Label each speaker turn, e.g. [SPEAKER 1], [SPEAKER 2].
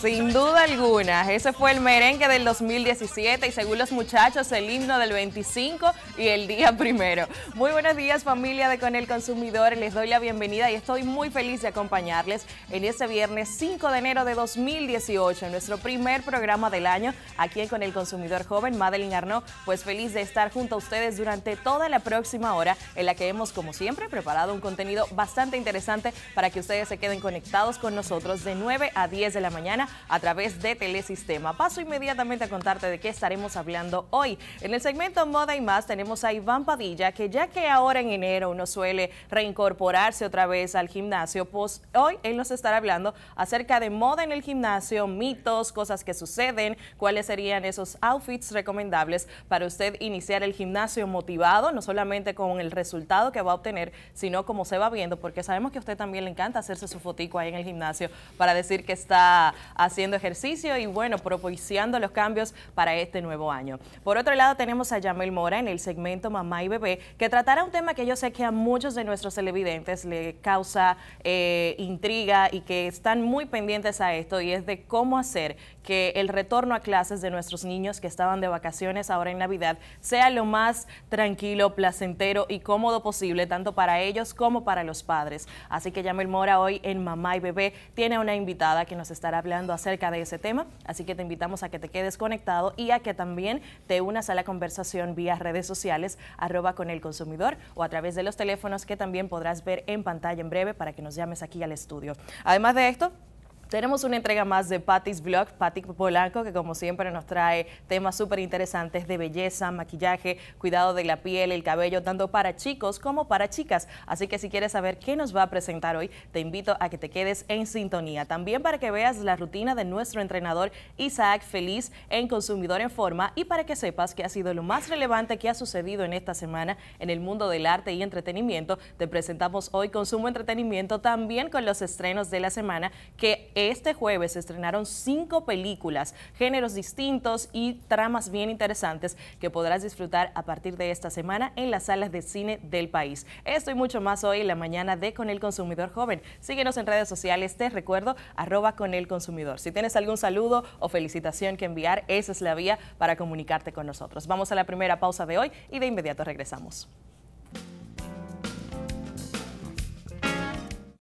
[SPEAKER 1] Sin duda alguna, ese fue el merengue del 2017 y según los muchachos el himno del 25 y el día primero. Muy buenos días familia de Con el Consumidor, les doy la bienvenida y estoy muy feliz de acompañarles en este viernes 5 de enero de 2018, en nuestro primer programa del año aquí en Con el Consumidor Joven, Madeline Arnaud, pues feliz de estar junto a ustedes durante toda la próxima hora en la que hemos como siempre preparado un contenido bastante interesante para que ustedes se queden conectados con nosotros de 9 a 10 de la mañana a través de Telesistema. Paso inmediatamente a contarte de qué estaremos hablando hoy. En el segmento Moda y Más tenemos a Iván Padilla, que ya que ahora en enero uno suele reincorporarse otra vez al gimnasio, pues hoy él nos estará hablando acerca de moda en el gimnasio, mitos, cosas que suceden, cuáles serían esos outfits recomendables para usted iniciar el gimnasio motivado, no solamente con el resultado que va a obtener, sino como se va viendo, porque sabemos que a usted también le encanta hacerse su fotico ahí en el gimnasio para decir que está haciendo ejercicio y bueno, propiciando los cambios para este nuevo año. Por otro lado, tenemos a Yamel Mora en el segmento Mamá y Bebé, que tratará un tema que yo sé que a muchos de nuestros televidentes le causa eh, intriga y que están muy pendientes a esto y es de cómo hacer que el retorno a clases de nuestros niños que estaban de vacaciones ahora en Navidad sea lo más tranquilo, placentero y cómodo posible, tanto para ellos como para los padres. Así que Yamel Mora hoy en Mamá y Bebé tiene una invitada que nos estará hablando acerca de ese tema, así que te invitamos a que te quedes conectado y a que también te unas a la conversación vía redes sociales, arroba con el consumidor o a través de los teléfonos que también podrás ver en pantalla en breve para que nos llames aquí al estudio. Además de esto, tenemos una entrega más de Patty's Vlog, Patty Polanco, que como siempre nos trae temas súper interesantes de belleza, maquillaje, cuidado de la piel, el cabello, tanto para chicos como para chicas. Así que si quieres saber qué nos va a presentar hoy, te invito a que te quedes en sintonía. También para que veas la rutina de nuestro entrenador Isaac Feliz en Consumidor en Forma y para que sepas que ha sido lo más relevante que ha sucedido en esta semana en el mundo del arte y entretenimiento. Te presentamos hoy Consumo Entretenimiento también con los estrenos de la semana este jueves se estrenaron cinco películas, géneros distintos y tramas bien interesantes que podrás disfrutar a partir de esta semana en las salas de cine del país. Esto y mucho más hoy en la mañana de Con el Consumidor Joven. Síguenos en redes sociales, te recuerdo, arroba con el consumidor. Si tienes algún saludo o felicitación que enviar, esa es la vía para comunicarte con nosotros. Vamos a la primera pausa de hoy y de inmediato regresamos.